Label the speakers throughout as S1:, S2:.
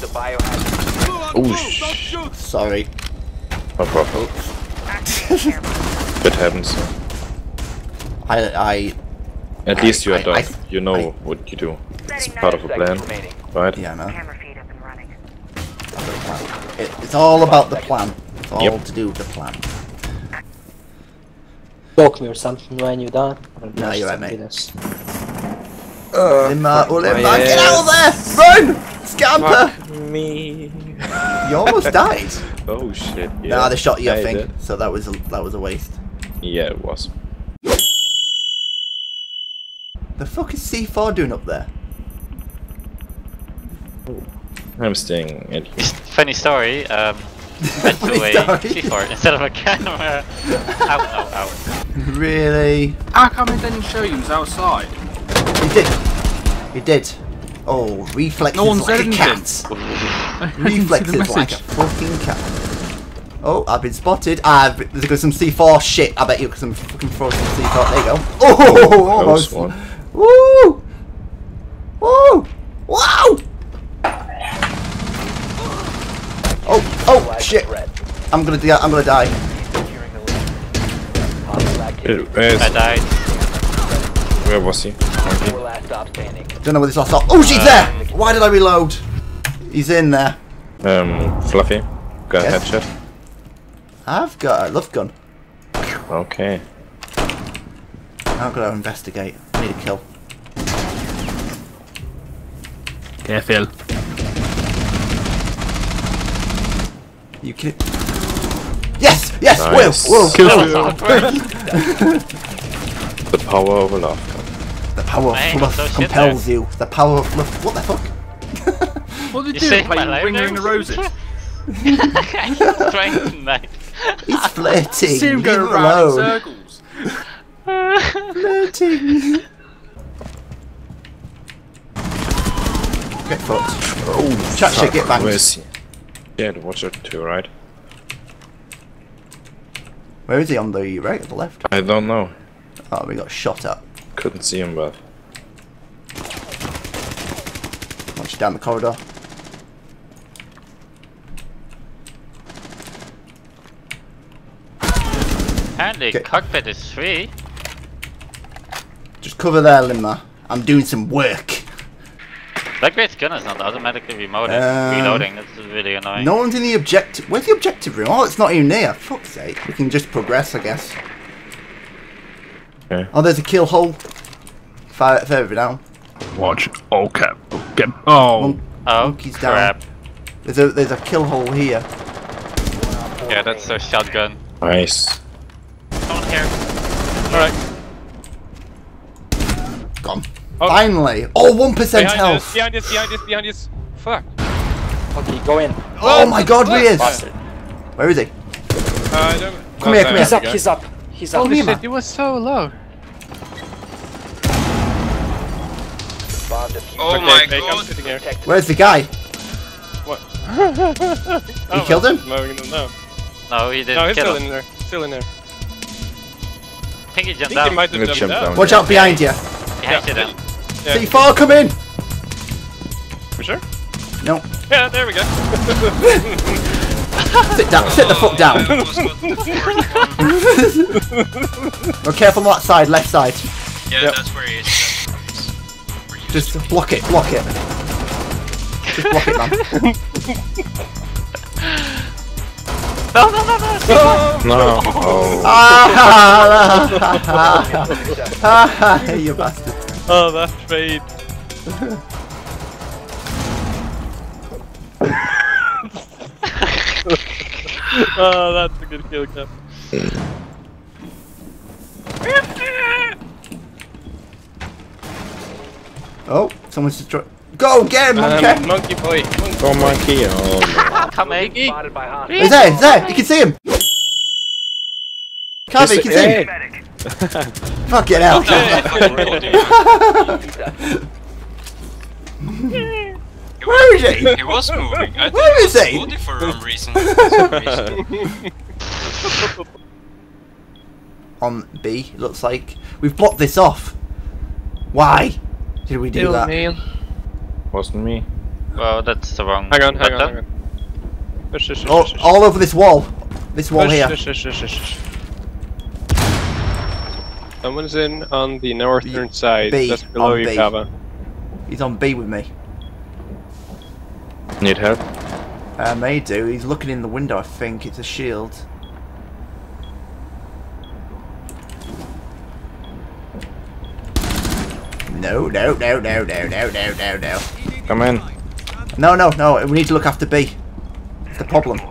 S1: located the biohazard.
S2: Oh, sh
S3: Sorry.
S2: no problem. That happens.
S3: I, I,
S2: At least you are done.
S3: I-
S2: you know
S3: I-
S2: what you do. It's part of a plan,
S1: remaining.
S2: right?
S3: yeah, no.
S4: Camera feed up and running.
S3: It, it's all about the plan. It's all
S2: Yep.
S3: to do with the plan.
S5: Talk me or something when you're done.
S3: No, you're right,
S5: somebody
S3: mate.
S5: else.
S3: Limma, oh, Limma, get out of there! Run! Scamper!
S2: Fuck me.
S3: You almost died.
S2: Oh shit. Yeah.
S3: Nah, they shot you,
S2: I
S3: thing,
S2: did.
S3: so that was a, that was a waste.
S2: Yeah, it was.
S3: The fuck is C4 doing up there?
S2: I'm staying at you.
S6: Funny story. Um, I threw
S3: Funny
S6: a
S3: story.
S6: C4 instead of a camera. ow, ow, ow.
S3: Really?
S7: How come it didn't show you? It was outside.
S3: He did. He did. Oh, reflexes
S7: No one
S3: like
S7: said
S3: a
S7: anything.
S3: cat.
S7: I didn't see the
S3: Reflexes like a fucking cat. Oh, I've been spotted. Ah, there's got some C4 shit. I bet you got some fucking frozen C4. There you go. Oh, almost.
S2: Close one.
S3: Woo! Woo! Wow! Oh, oh, shit.
S1: threat.
S3: I'm gonna die. I'm gonna die.
S1: Securing the lead. Hostile activity.
S2: It-
S6: I died.
S2: Where was he?
S1: Four last stop standing.
S3: Don't know where this last stop. Oh, she's there! Why did I reload? He's in there.
S2: Um, Fluffy. Got a
S3: Yes.
S2: headshot.
S3: I've got a love gun.
S2: Okay.
S3: I'm gonna investigate. I need a kill.
S7: Careful.
S3: You kill. Yes! Yes!
S2: Nice.
S3: Will! Will!
S7: Kill
S3: Will.
S2: The power of love.
S3: The power of fluff
S6: so
S3: compels you. The power of fluff. What the fuck?
S7: What did
S6: You
S7: you do?
S6: saved my
S7: Play Ring. Ring the Roses?
S6: Trying to knife.
S3: He's flirting.
S7: See him go
S3: him
S7: around in circles.
S3: Flirting. Get fucked.
S2: Oh,
S3: Chat shit, get banged.
S2: Where is he? Yeah, the watcher too, right?
S3: Where is he? On the right or the left?
S2: I don't know.
S3: Oh, we got shot at.
S2: Couldn't see him, but
S3: Watch down the corridor.
S6: Apparently,
S3: Okay.
S6: cockpit is free.
S3: Just cover there, Limma. I'm doing some work.
S6: That great gun is not automatically remoted.
S3: Um,
S6: reloading. That's really annoying.
S3: No one's in the objective. Where's the objective room? Oh, it's not even near. Fuck's sake. We can just progress, I guess.
S2: Okay.
S3: Oh, there's a kill hole. Far further down.
S7: Watch. Oh, cap. Get. Oh.
S3: Mon-
S6: Oh,
S3: monkey's down.
S6: crap.
S3: There's a there's a kill hole here.
S6: Yeah, that's a shotgun.
S2: nice.
S6: Don't care.
S8: Alright.
S3: Gone.
S8: Oh.
S3: Finally. Oh, one percent
S8: Behind
S3: health.
S8: us, behind us, behind us, behind us. Fuck.
S5: Okay, go in.
S3: Oh my God, where he is?
S5: Bastard.
S3: Where is he?
S8: Uh, I don't...
S3: Come here, come
S5: He's
S3: here.
S5: he's up. He's up.
S3: Follow me,
S8: Holy
S3: man.
S8: shit, it was so low.
S9: Oh
S8: okay,
S9: my
S8: okay, I'm
S9: god.
S8: here.
S3: Where's the guy?
S8: What?
S3: You killed him?
S8: No, no,
S6: No, he didn't
S8: no, he's
S6: kill
S8: still
S6: him.
S8: in there. Still in there.
S6: I think he
S8: I
S6: jumped
S8: think he
S6: down.
S8: might have
S2: Let's
S8: jumped
S2: jump
S8: down.
S2: down.
S3: Watch out behind you.
S6: He hacked it
S8: Yeah. Yeah.
S3: C4, come in.
S8: For sure?
S3: No,
S8: Yeah, there we go.
S3: sit down. Sit the fuck down. Be careful on that side, left side.
S9: Yeah,
S3: Yep.
S9: that's where he is. Where he is.
S3: Just block it, block it. Just block it, man.
S6: No, no, no, no!
S2: No. Oh.
S3: Ah, you bastard.
S8: oh, that fade. oh, that's a good kill cam.
S3: Oh, someone's just try- Go, get him, monkey!
S8: Um, monkey boy. Monkey
S2: Oh, monkey. Oh.
S6: Coming.
S1: spotted by hostiles.
S3: He's there, he's there, you can see him! Carver, you can see him! Fucking hell, Where is he?
S9: He was moving. I
S3: Where is
S9: think
S3: he?
S9: he was for some reason. For some reason.
S3: On B, it looks like. We've blocked this off. Why did we do that?
S8: man.
S2: Wasn't me.
S6: Well, that's the wrong
S8: Hang on, hang on, hang on. Push, push, push, oh,
S3: All,
S8: push, push.
S3: all over this wall. This wall
S8: Push,
S3: here.
S8: push, push, push, push, push. Someone's in on the northern side,
S3: B,
S8: just below
S3: on
S8: you,
S3: B.
S8: Kava.
S3: He's on B with me.
S2: Need help?
S3: Uh, may do. He's looking in the window, I think. It's a shield. No, no, no, no, no, no, no, no, no.
S2: Come in.
S3: No, no, no. We need to look after B. It's the problem.
S2: Do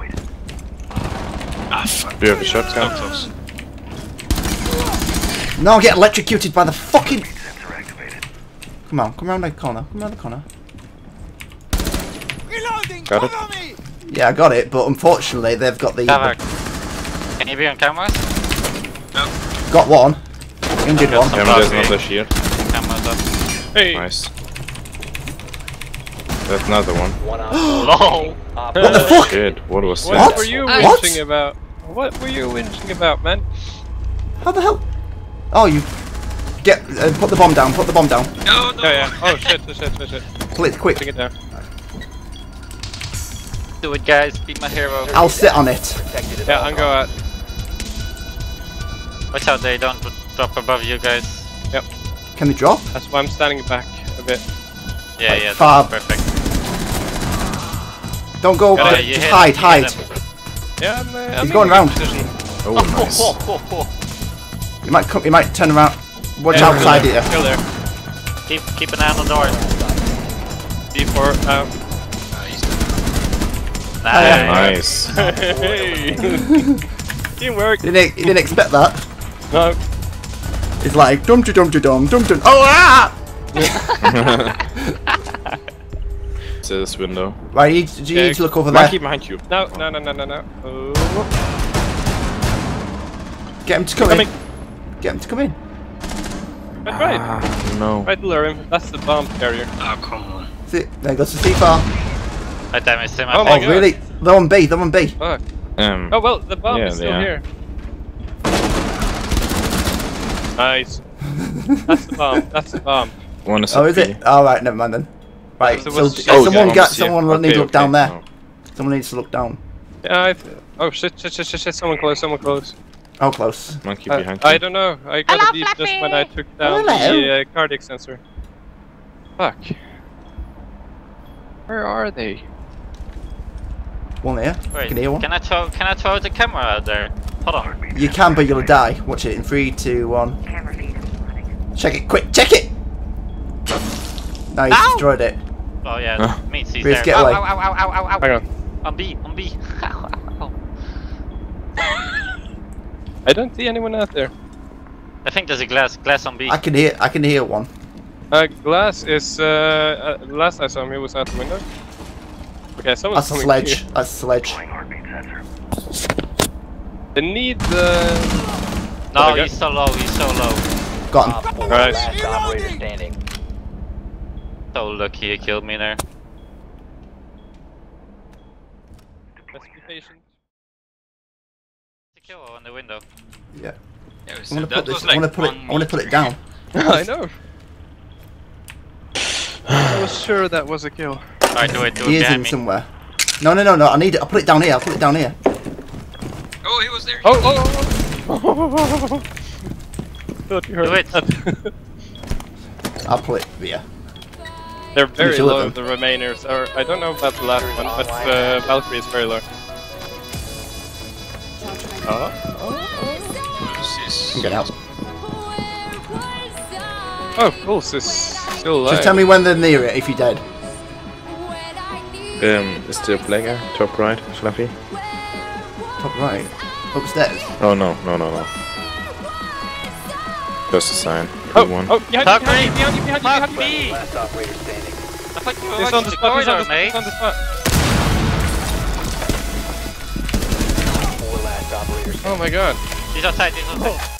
S2: you have a shotgun?
S3: No, get electrocuted by the fucking... Come on, come around the corner. Come around the corner.
S2: Got it?
S3: Yeah, I got it, but unfortunately they've got the...
S6: Cover. Can you be on cameras?
S3: Got one. Injured one.
S2: Yeah, but there's shield.
S6: Cameras up.
S8: Hey!
S2: Nice. There's another one.
S1: One
S6: LOL!
S3: What the fuck?
S2: Shit, what was
S8: What, were you
S3: What?
S8: whinging about? What were you whinging about, man?
S3: How the hell? Oh, you... Get... Uh, put the bomb down. Put the bomb down.
S9: No, no.
S8: Oh yeah. Oh shit, shit, shit, shit, shit.
S3: Pull it quick.
S8: Bring it down.
S6: Do it, guys. Be my hero.
S3: I'll sit on it.
S1: protected
S8: Yeah, I'm go out.
S6: Watch out, they don't drop above you guys. Yep.
S3: Can they drop?
S8: That's why I'm standing back a bit.
S6: Yeah,
S3: Like
S6: yeah,
S3: fab.
S6: that's perfect.
S3: Don't go.
S6: Uh,
S3: just
S6: you hit-
S3: hide, hide.
S8: Yeah, I'm, uh, I'm
S3: He's going
S8: a good
S3: round.
S8: position.
S2: Oh, nice.
S3: You might come. You might turn around. Watch
S8: Yeah,
S3: outside here.
S8: there, Still there.
S6: Keep, keep an eye on the door.
S8: D4 out.
S6: Nice.
S2: Nice.
S8: hey! Teamwork!
S3: You didn't, you didn't expect that.
S8: No.
S3: It's like dum to dum dum dum dum. Oh ah!
S2: It's this window.
S3: Right, you you
S8: Yeah,
S3: need to look over there.
S2: Monkey behind you.
S8: No, no, no, no, no, no. Oh.
S3: Get him to come
S8: Coming.
S3: in. Get him to come in.
S8: Right, right.
S2: Ah, no.
S8: Right, lure him. That's the bomb carrier.
S9: Oh, come on.
S3: See, there goes the C4.
S6: I damaged him. I
S8: Oh
S3: Oh,
S8: my. God.
S3: really? They're on B. They're on B.
S8: Fuck.
S2: Um,
S8: Oh well, the bomb
S2: Yeah,
S8: is still here. Nice. That's the bomb. That's the bomb.
S2: one is
S3: Oh,
S2: at
S3: is
S2: B.
S3: it? All right, never mind then. Right.
S8: So
S3: So,
S8: Oh,
S3: someone
S2: yeah,
S3: get.
S2: I see it.
S3: Someone will need to look
S2: okay.
S3: down there.
S2: Oh.
S3: Someone needs to look down.
S8: Yeah, I. Oh shit! Shit! Shit! Shit! Shit! Someone close! Someone close!
S3: Oh, close.
S2: Monkey
S8: Uh,
S2: behind you.
S8: I don't know. I got a beep just when I took down
S3: Hello.
S8: the uh, cardiac sensor. Fuck. Where are they?
S3: One here. You
S6: Wait,
S3: can hear one.
S6: can I throw? Can I throw the camera out there? Hold on.
S3: You can, but you'll die. Watch it in three, two, one. Check it, quick, check it! No, you
S6: Ow!
S3: destroyed it.
S6: Oh yeah,
S2: Huh?
S6: means he's
S3: Chris,
S6: there.
S3: get
S6: ow,
S3: away.
S6: ow, ow, ow, ow, ow, ow.
S8: Hang on.
S6: On B, on B.
S8: I don't see anyone out there.
S6: I think there's a glass, glass on B.
S3: I can hear, I can hear one.
S8: Uh, Glass is. Uh, uh, last I saw him, he was out the window. Okay,
S3: a sledge.
S8: here.
S3: A sledge.
S8: They need the.
S6: no,
S8: Okay.
S6: he's so low, he's so low.
S3: Got
S1: Op
S3: him.
S1: Ah, 4
S8: Nice.
S1: last operator standing.
S6: So lucky he killed me there.
S8: Let's be patient.
S6: The kill on the window.
S3: Yeah.
S9: Yeah,
S3: I want to put this.
S9: was
S3: I want to put it.
S9: one
S3: I want to put it down.
S8: I know. I was sure that was a kill.
S6: Alright, do it, do
S3: He
S6: it
S3: is in
S6: me.
S3: somewhere. No, no, no, no. I need it. I'll put it down here. I'll put it down here.
S9: Oh, he was there.
S8: Oh, oh, oh, oh. Thought you heard
S6: Do it.
S8: that.
S3: I'll put it here.
S8: They're very low,
S3: them.
S8: the Remainers. Or I don't know about the last one, but uh, Valkyrie is very low.
S3: I'm getting out.
S8: Oh, Pulse is still alive.
S3: Just tell me when they're near it. If you're dead.
S2: Um, is there a player? Top right, Fluffy?
S3: Top right. Upstairs.
S2: Oh no, no, no, no. Just a sign.
S8: Oh,
S2: Good one.
S8: oh, behind you,
S6: Fuck
S8: behind you,
S6: me.
S8: behind you, behind you,
S6: Fuck
S8: behind you.
S6: me!
S1: Last operator standing.
S6: I thought you were
S8: He's on
S6: watching
S8: the
S6: the
S8: spot, he's on
S6: corridor,
S8: the spot,
S6: mate.
S8: he's on the spot.
S1: Four last operator standing.
S8: Oh my god.
S6: He's outside, he's outside.